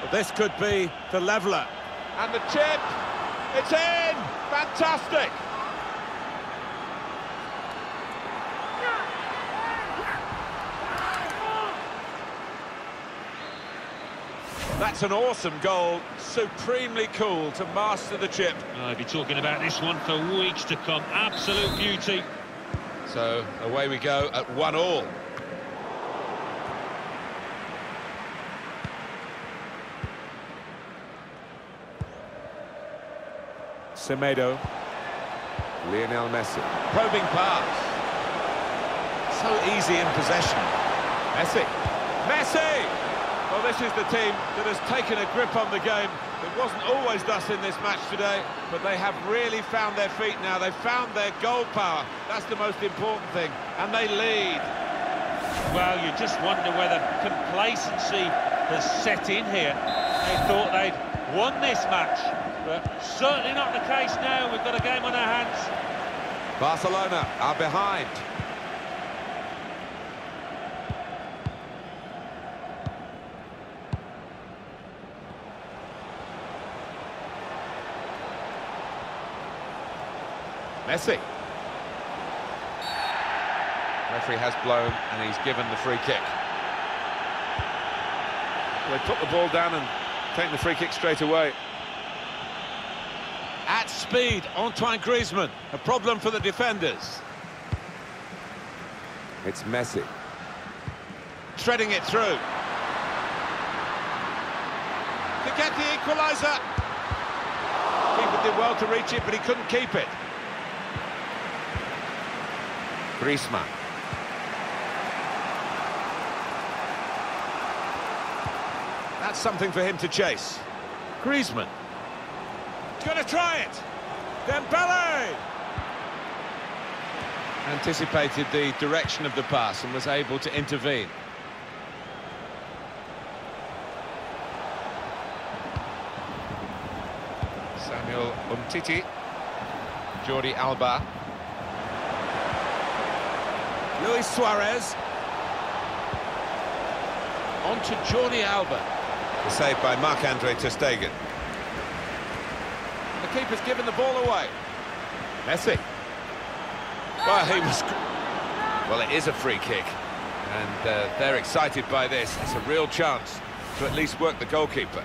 But this could be the leveller. And the chip, it's in! Fantastic! That's an awesome goal, supremely cool to master the chip. Oh, I'll be talking about this one for weeks to come. Absolute beauty. So away we go at one all. Semedo. Lionel Messi. Probing pass. So easy in possession. Messi. Messi! Well, this is the team that has taken a grip on the game. It wasn't always thus in this match today, but they have really found their feet now. They've found their goal power. That's the most important thing. And they lead. Well, you just wonder whether complacency has set in here. They thought they'd won this match, but certainly not the case now. We've got a game on our hands. Barcelona are behind. Messi. Referee has blown and he's given the free kick. They put the ball down and take the free kick straight away. At speed, Antoine Griezmann. A problem for the defenders. It's Messi. Threading it through. To get the equaliser. Keeper did well to reach it, but he couldn't keep it. Griezmann. That's something for him to chase. Griezmann. He's going to try it. Dembele! Anticipated the direction of the pass and was able to intervene. Samuel Umtiti. Jordi Alba. Luis Suarez. On to Jordi Alba. Saved by Marc-Andre Ter Stegen. The keeper's given the ball away. Messi. Well, he was... Well, it is a free kick. And uh, they're excited by this. It's a real chance to at least work the goalkeeper.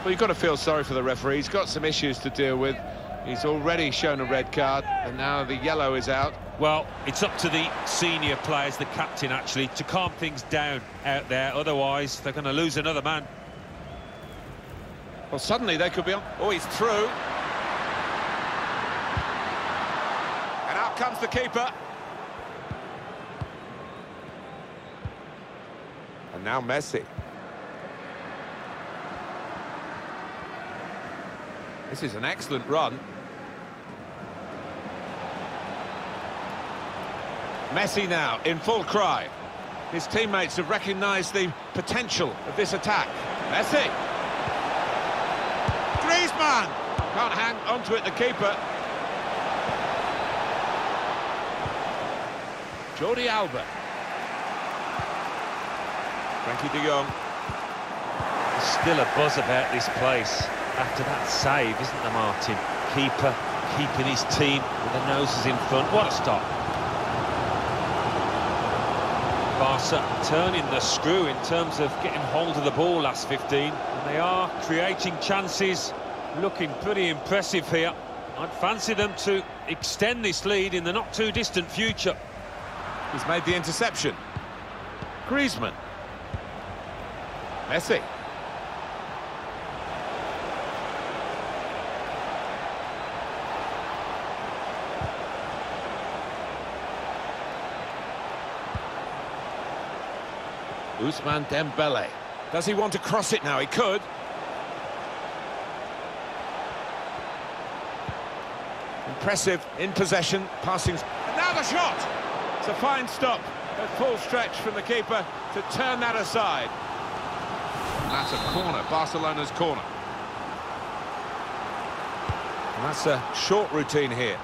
Well, you've got to feel sorry for the referee. He's got some issues to deal with. He's already shown a red card, and now the yellow is out. Well, it's up to the senior players, the captain actually, to calm things down out there. Otherwise, they're going to lose another man. Well, suddenly they could be on. Oh, he's through. And out comes the keeper. And now Messi. This is an excellent run. Messi now in full cry. His teammates have recognised the potential of this attack. Messi. Griezmann! Can't hang onto it, the keeper. Jordi Alba. Frenkie de Jong. There's still a buzz about this place after that save, isn't there, Martin? Keeper keeping his team with the noses in front. What a stop. Barca turning the screw in terms of getting hold of the ball last 15. And they are creating chances, looking pretty impressive here. I'd fancy them to extend this lead in the not-too-distant future. He's made the interception. Griezmann. Messi. Ousmane Dembele. Does he want to cross it now? He could. Impressive in possession, passing. And now the shot! It's a fine stop at full stretch from the keeper to turn that aside. And that's a corner, Barcelona's corner. And that's a short routine here.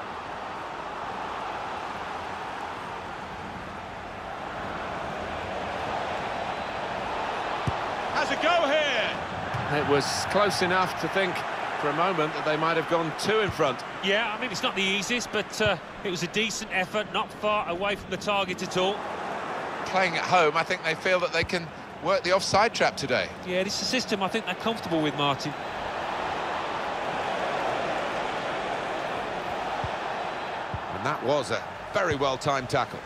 Has a go here. It was close enough to think for a moment that they might have gone two in front. Yeah, I mean, it's not the easiest, but uh, it was a decent effort, not far away from the target at all. Playing at home, I think they feel that they can work the offside trap today. Yeah, this is a system I think they're comfortable with, Martin. And that was a very well-timed tackle.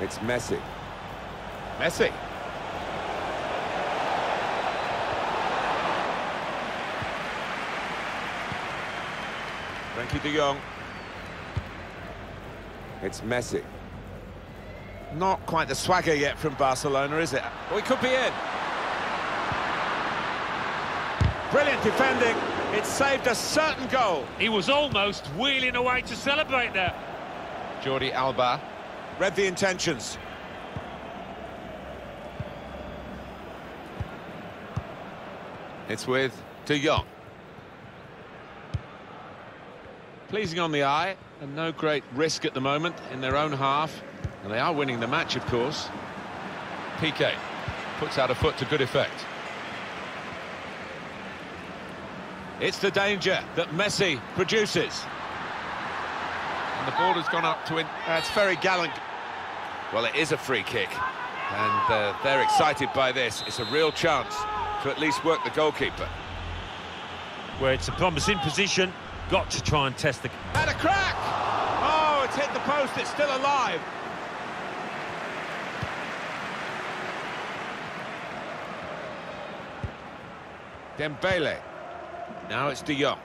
It's Messi. Messi. Frenkie de Jong. It's Messi. Not quite the swagger yet from Barcelona, is it? We could be in. Brilliant defending. It saved a certain goal. He was almost wheeling away to celebrate there. Jordi Alba. Read the intentions. It's with De Jong. Pleasing on the eye, and no great risk at the moment in their own half. And they are winning the match, of course. Piqué puts out a foot to good effect. It's the danger that Messi produces. And the ball has gone up to... In That's very gallant. well, it is a free kick. And uh, they're excited by this. It's a real chance to at least work the goalkeeper. Where it's a promising position, got to try and test the... And a crack! Oh, it's hit the post, it's still alive. Dembele. Now it's De Jong.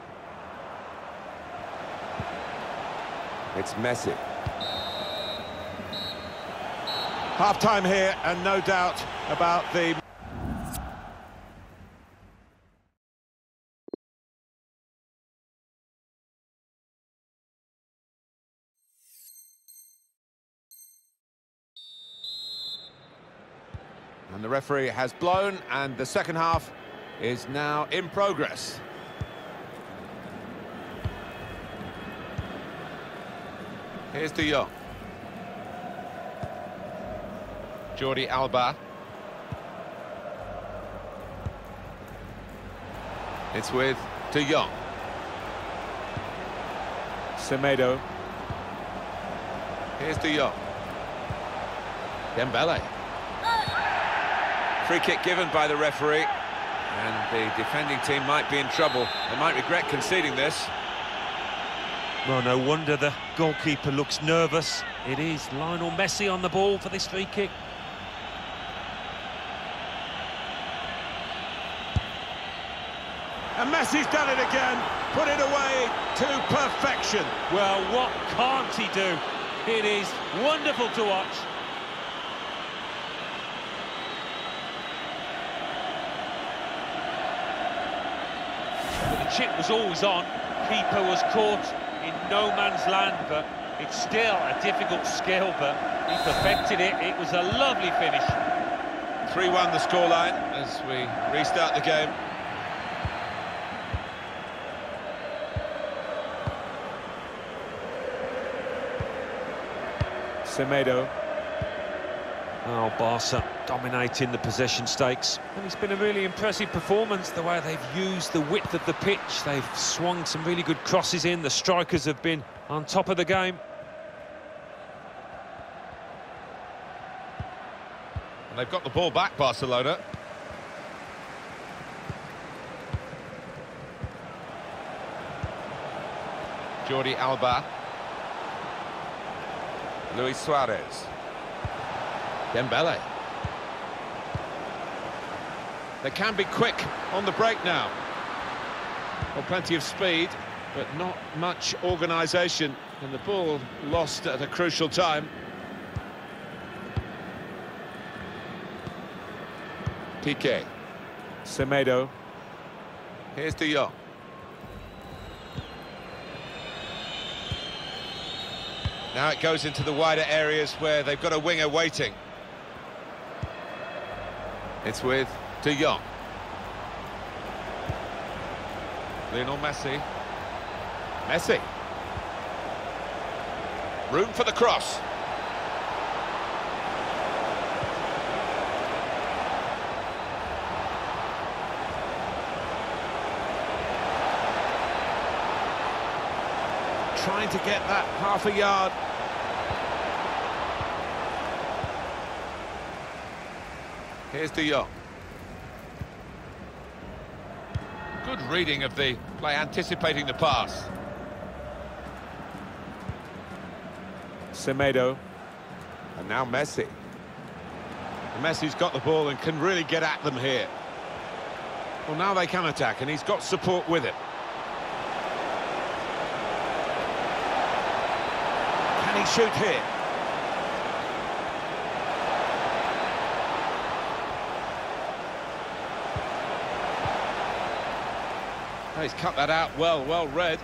It's Messi. Half-time here, and no doubt about the... referee has blown, and the second half is now in progress. Here's De Jong. Jordi Alba. It's with De Jong. Semedo. Here's De Jong. Dembele. Oh! Free kick given by the referee. And the defending team might be in trouble. They might regret conceding this. Well, no wonder the goalkeeper looks nervous. It is Lionel Messi on the ball for this free kick. And Messi's done it again, put it away to perfection. Well, what can't he do? It is wonderful to watch. Chip was always on. Keeper was caught in no man's land, but it's still a difficult skill, but he perfected it. It was a lovely finish. 3-1 the scoreline as we restart the game. Semedo. Oh, Barca dominating the possession stakes. And it's been a really impressive performance, the way they've used the width of the pitch. They've swung some really good crosses in. The strikers have been on top of the game. And they've got the ball back, Barcelona. Jordi Alba. Luis Suarez. Dembele. They can be quick on the break now. Well, plenty of speed, but not much organisation. And the ball lost at a crucial time. Piqué. Semedo. Here's De Jong. Now it goes into the wider areas where they've got a winger waiting. It's with De Jong. Lionel Messi. Messi. Room for the cross. Trying to get that half a yard Here's De Jong. Good reading of the play, anticipating the pass. Semedo. And now Messi. Messi's got the ball and can really get at them here. Well, now they can attack, and he's got support with it. Can he shoot here? He's cut that out well, well read.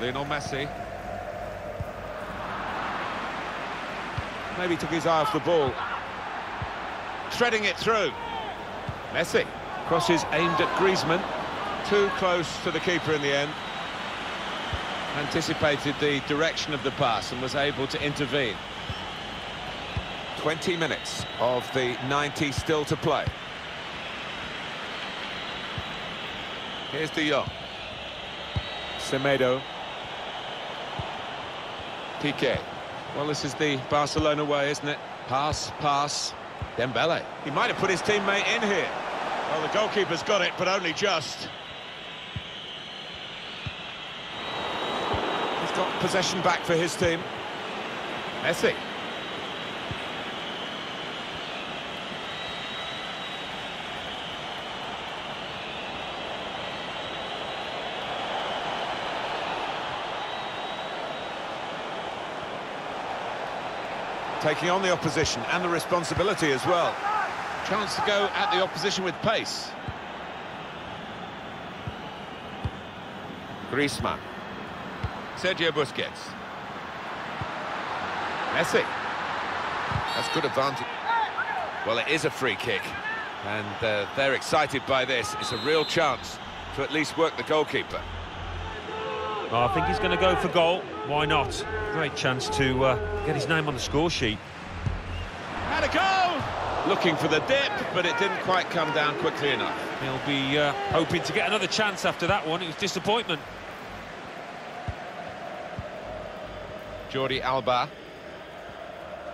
Lionel Messi. Maybe took his eye off the ball. Threading it through. Messi. Crosses aimed at Griezmann. Too close to the keeper in the end. Anticipated the direction of the pass and was able to intervene. 20 minutes of the 90 still to play. Here's De Jong. Semedo. Piqué. Well, this is the Barcelona way, isn't it? Pass, pass. Dembele. He might have put his teammate in here. Well, the goalkeeper's got it, but only just. He's got possession back for his team. Messi. Taking on the opposition and the responsibility as well. Chance to go at the opposition with pace. Griezmann. Sergio Busquets. Messi. That's good advantage. Well, it is a free kick, and uh, they're excited by this. It's a real chance to at least work the goalkeeper. Oh, I think he's going to go for goal. Why not? Great chance to uh, get his name on the score sheet. Had a go! Looking for the dip, but it didn't quite come down quickly enough. He'll be uh, hoping to get another chance after that one. It was disappointment. Jordi Alba.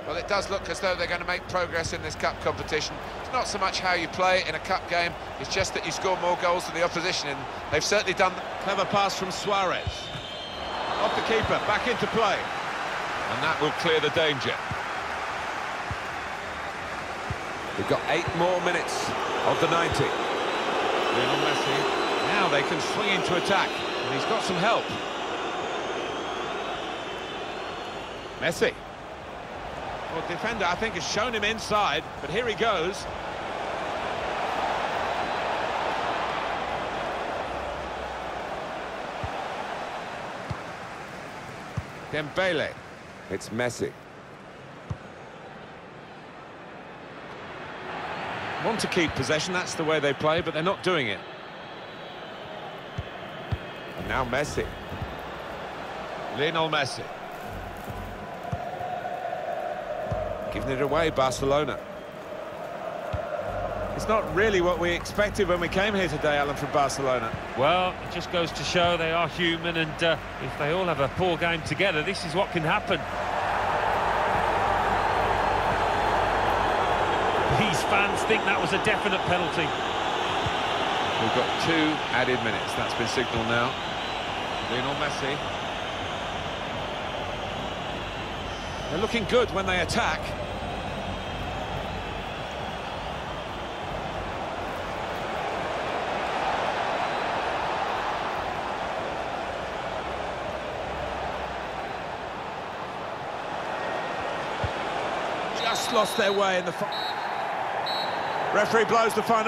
Well, it does look as though they're going to make progress in this cup competition. It's not so much how you play in a cup game, it's just that you score more goals than the opposition, and they've certainly done... Clever pass from Suarez. Keeper, back into play. And that will clear the danger. We've got eight more minutes of the 90. Lionel Messi. Now they can swing into attack, and he's got some help. Messi. Well, defender, I think, has shown him inside, but here he goes. Dembele. It's Messi. Want to keep possession, that's the way they play, but they're not doing it. And now Messi. Lionel Messi. Giving it away, Barcelona. It's not really what we expected when we came here today, Alan, from Barcelona. Well, it just goes to show they are human, and uh, if they all have a poor game together, this is what can happen. These fans think that was a definite penalty. We've got two added minutes. That's been signalled now. Lionel Messi. They're looking good when they attack. Just lost their way in the... Referee blows the final...